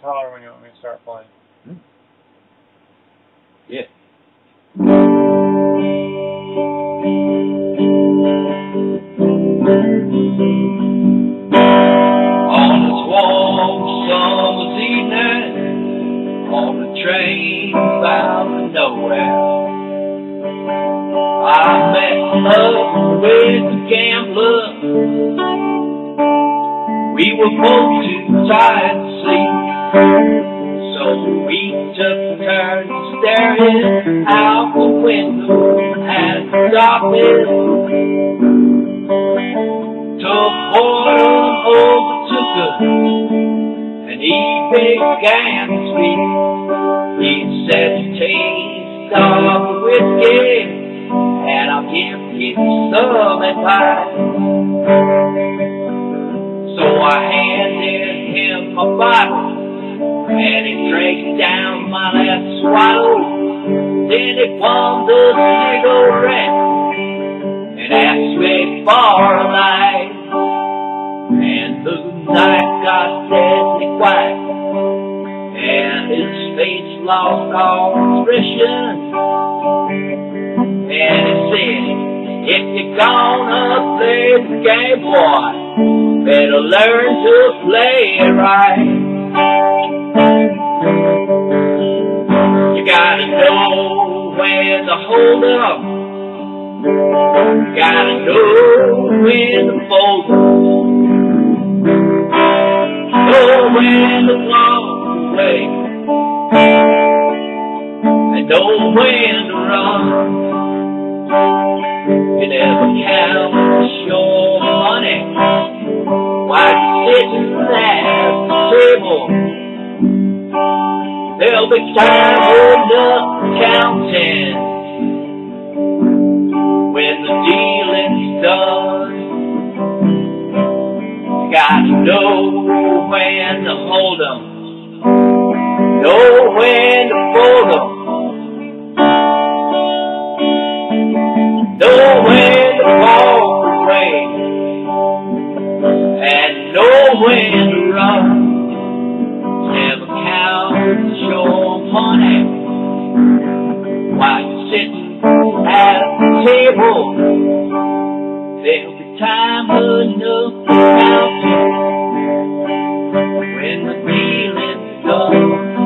Just holler when you want me to start playing. Hmm? Yeah. On this warm summer's evening, on the train bound to nowhere, I met up with a gambler. We were both too tired out the window the darkness. Took boredom overtook us, and he began to speak. He said, "Taste of the whiskey, and I'll give you some advice." So I handed him a bottle, and he drank down my last swallow. Then he pulled a cigarette and asked me for a light. And the night got deadly quiet, and his face lost all expression. And he said, If you're gonna play the game, boy, better learn to play it right. To hold up. Gotta know when to fold up. Know when to walk away. And know when to run. You never count your money you're sitting at the table. There'll be time enough counting dealing's done. Gotta know when to hold 'em, know when to table. There'll be time enough to count when the dealing's done.